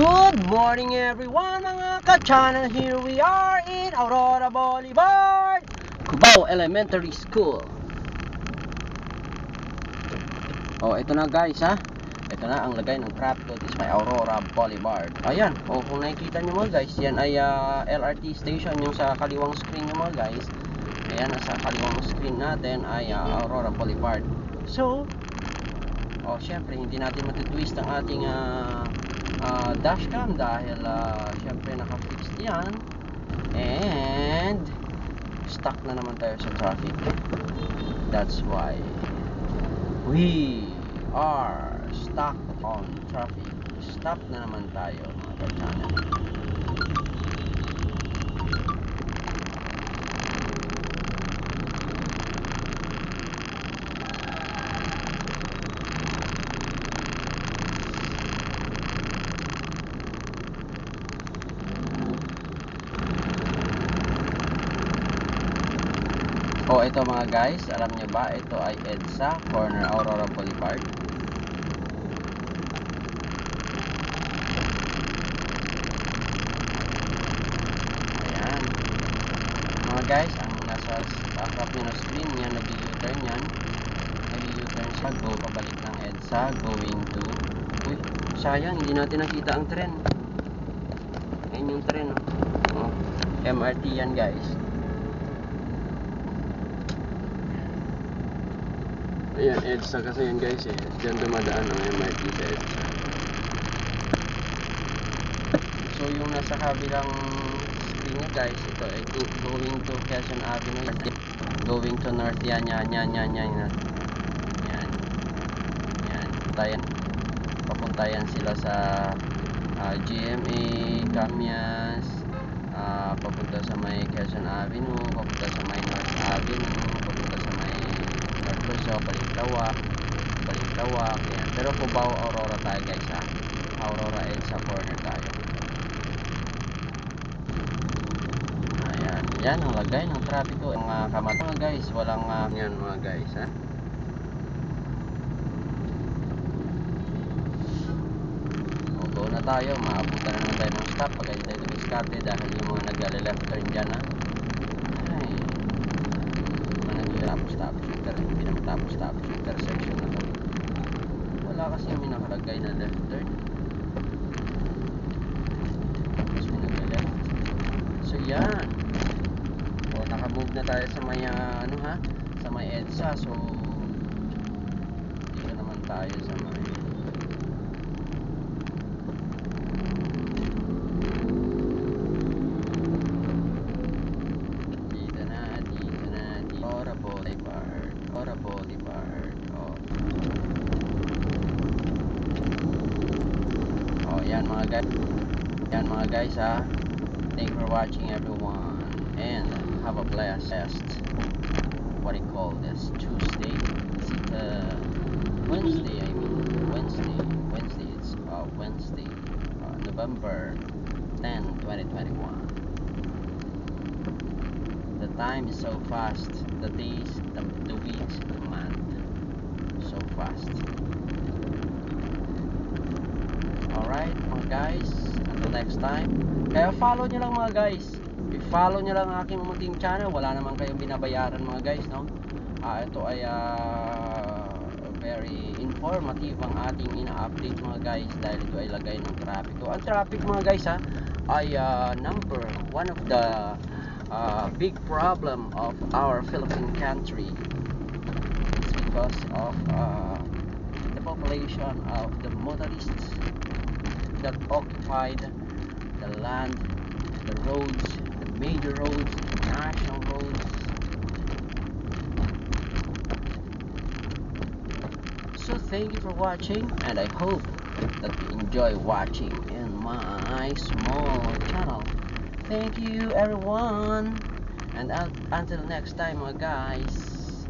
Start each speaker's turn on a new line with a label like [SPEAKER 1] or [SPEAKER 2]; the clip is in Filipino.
[SPEAKER 1] Good morning everyone mga ka-channel. Here we are in Aurora Boulevard, Cubao Elementary School. Oh, ito na guys ha. Ito na ang lagay ng traffic code is may Aurora Boulevard. Ayan, oh, kung nakikita nyo mga guys, yan ay ah, LRT station yung sa kaliwang screen nyo mga guys. Ayan, sa kaliwang screen natin ay ah, Aurora Boulevard. So, oh, syempre, hindi natin matitwist ang ating ah, ah, dashcam dahil ah, syempre naka-fixed yan. And, stuck na naman tayo sa traffic. That's why we are stuck on traffic. Stop na naman tayo mga ka-channel. O ito mga guys, alam nyo ba, ito ay EDSA, corner Aurora Boulevard. Ayan. Mga guys, ang nasa harap nyo na screen yan, nag-u-turn yan. Nag-u-turn siya, go pabalik ng EDSA, going to... Uy, sayang, hindi natin nakita ang tren. Ayan yung tren. Oh. MRT yan guys. Ayan, EDSA kasi yan guys eh. Diyan dumadaan ang MRT sa EDSA. So yung nasa kabilang screen nyo guys, ito ay go- going to Quezon Avenue. Going to North yan, yan, yan, yan, yan. Yan. Yan. yan. Papuntayan, papuntayan sila sa ah, GMA, Camias, ah, papunta sa may Quezon Avenue, papunta sa may North Avenue, papunta sa may North Luzon, Balintawak, Balintawak, yan. Pero Cubao, Aurora tayo guys ha. Aurora EDSA corner tayo. Ayan, yan ang lagay ng trapiko. Ang uh, kamata mga guys, walang uh, yan mga guys ha. Oto na tayo, maabutan na naman tayo ng stop pag hindi tayo tumiskarte dahil yung mga nag-left turn dyan ha. Ay, mga nag-tapos tapos inter, hindi naman tapos tapos intersection na to. Wala kasi may nakalagay na left turn. Tapos may nag-left. So yan. O naka-move na tayo sa may ah, ano ha, sa may EDSA. So dito naman tayo sa yan mga guys. Yan mga guys ha. Thank you for watching everyone. And have a blessed what do you call this? Tuesday? Is it uh, Wednesday? I mean Wednesday. Wednesday. It's uh, Wednesday. Uh, November 10, 2021. The time is so fast. The days, the, the weeks, the month. So fast. Alright, mga guys. Until next time. Kaya follow nyo lang mga guys. I-follow nyo lang ang aking munting channel. Wala naman kayong binabayaran mga guys, no? Ah, ito ay ah, very informative ang ating ina-update mga guys dahil ito ay lagay ng trapiko. Ang traffic mga guys ha ay ah, number one of the uh, big problem of our Philippine country it's because of uh, the population of the motorists that occupied the land, the roads, the major roads, the national roads. So thank you for watching and I hope that you enjoy watching in my small channel. Thank you everyone and un- until next time mga guys.